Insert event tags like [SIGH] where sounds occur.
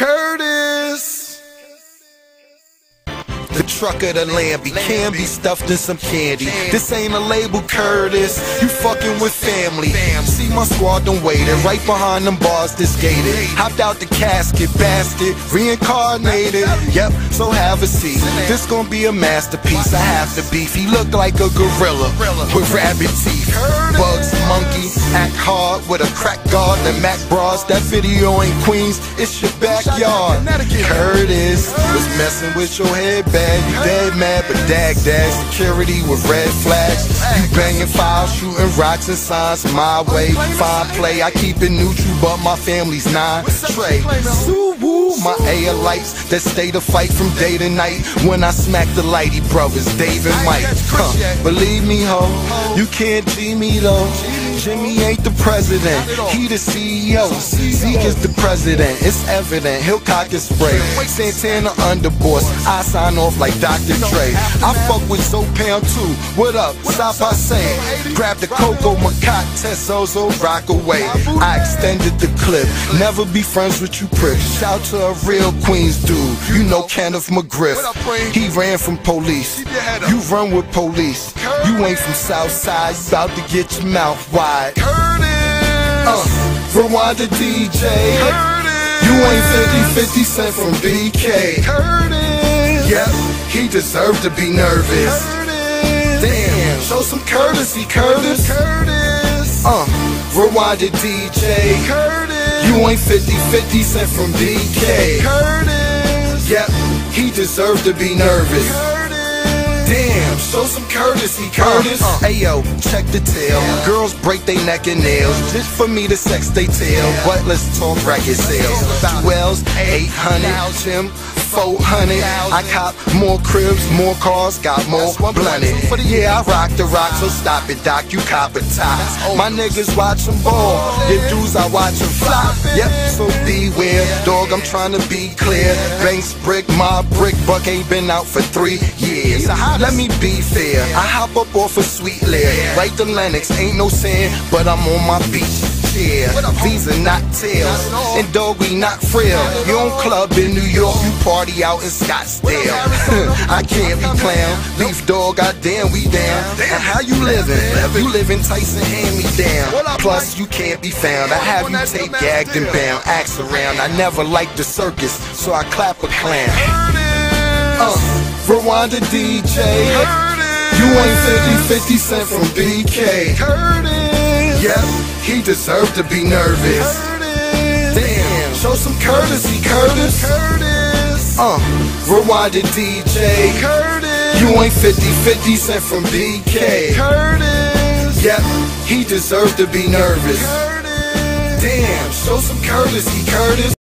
Curtis. The truck of the Lambie can be stuffed in some candy. This ain't a label, Curtis. You fucking with family. See my squad done waited right behind them bars this gated. Hopped out the casket, bastard, reincarnated. Yep, so have a seat. This gonna be a masterpiece. I have to beef. He look like a gorilla with rabbit teeth. Bugs, monkey, act hard with a crack guard. The Mac bras. That video ain't Queens. It's your backyard. Curtis was messing with your head bag. You dead mad, but dag dag. Security with red flags. You banging files, shooting rocks and signs my way. Fine play, I keep it neutral, but my family's nine. Trey, Sue woo, my AR lights that stay to fight from day to night. When I smack the lighty brothers, Dave and Mike. Huh. Believe me, ho, you can't G me though. Jimmy ain't the president, he the CEO. Zeke is the president, it's evident. He'll cock his spray. Santana underboss, I sign off like Dr. Dre. I fuck with Zopan too. What up? Stop I say. Grab the Coco Macaque, Tessozo, rock away. I extended the clip. Never be friends with you pricks. Shout to a real Queens dude. You know Kenneth McGriff. He ran from police. You run with police. You ain't from Southside. You about to get your mouth wide. Curtis! Uh, Rwanda DJ. Curtis! You ain't 50 50 cent from BK. Curtis! Yep, he deserved to be nervous. Curtis! Damn, show some courtesy, Curtis. Curtis! Uh, Rwanda DJ. Curtis! You ain't 50 50 cent from BK. Curtis! Yep, he deserved to be nervous. Curtis! Damn, show some courtesy, Curtis. Uh, uh. Ayo, check the tail. Girls break they neck and nails just for me to sex they tail. But let's talk record sales. Wells, 800, Tim, 400. I cop more cribs, more cars, got more blunted. Yeah, I rock the rock, so stop it, Doc. You cop a top. My niggas watch them ball. Your dudes, I watch them flop. Yep, so. Dog, I'm trying to be clear. Banks brick, my brick buck ain't been out for three years. Let me be fair. I hop up off a sweet lair. Right to Lennox, ain't no sin, but I'm on my beach. Yeah, are not tails, and dog we not frail. You don't club in New York, you party out in Scottsdale. [LAUGHS] I can't be clown, leave dog, goddamn we down. And how you living? You living Tyson hand me down. Plus you can't be found. I have you tape gagged and bound. Axe around. I never liked the circus, so I clap a clown. Uh. Rwanda DJ. You ain't 50 50 cent from BK. Yep, he deserved to be nervous. Damn, show some courtesy, Curtis. Curtis. Uh, Rwanda DJ. Curtis. You ain't 50 50 cent from BK. Curtis. Yep, he deserved to be nervous. Damn, show some courtesy, Curtis.